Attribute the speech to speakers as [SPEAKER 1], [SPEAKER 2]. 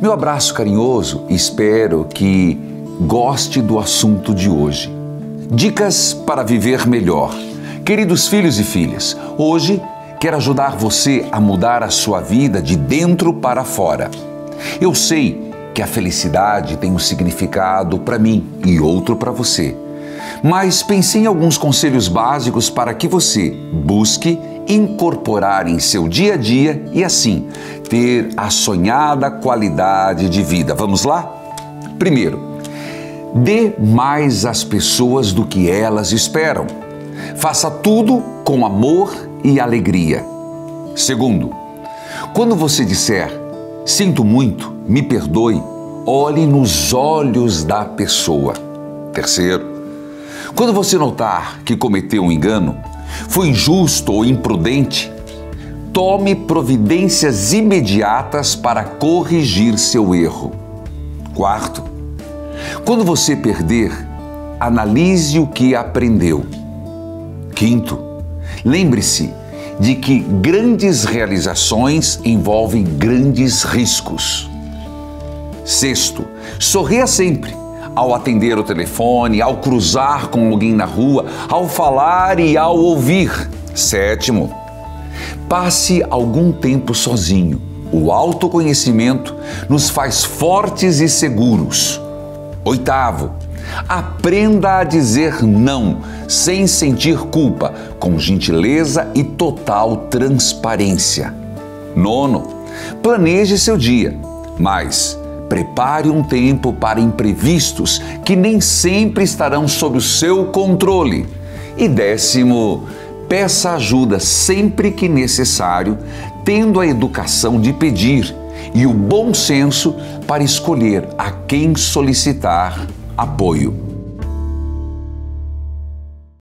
[SPEAKER 1] Meu abraço carinhoso espero que goste do assunto de hoje. Dicas para viver melhor. Queridos filhos e filhas, hoje quero ajudar você a mudar a sua vida de dentro para fora. Eu sei que a felicidade tem um significado para mim e outro para você. Mas pense em alguns conselhos básicos para que você busque incorporar em seu dia a dia e assim ter a sonhada qualidade de vida. Vamos lá? Primeiro, dê mais às pessoas do que elas esperam. Faça tudo com amor e alegria. Segundo, quando você disser sinto muito, me perdoe, olhe nos olhos da pessoa. Terceiro, quando você notar que cometeu um engano, foi injusto ou imprudente, tome providências imediatas para corrigir seu erro. Quarto, quando você perder, analise o que aprendeu. Quinto, lembre-se de que grandes realizações envolvem grandes riscos. Sexto, sorria sempre ao atender o telefone, ao cruzar com alguém na rua, ao falar e ao ouvir. Sétimo, passe algum tempo sozinho. O autoconhecimento nos faz fortes e seguros. Oitavo, aprenda a dizer não sem sentir culpa, com gentileza e total transparência. Nono, planeje seu dia, mas Prepare um tempo para imprevistos que nem sempre estarão sob o seu controle. E décimo, peça ajuda sempre que necessário, tendo a educação de pedir e o bom senso para escolher a quem solicitar apoio.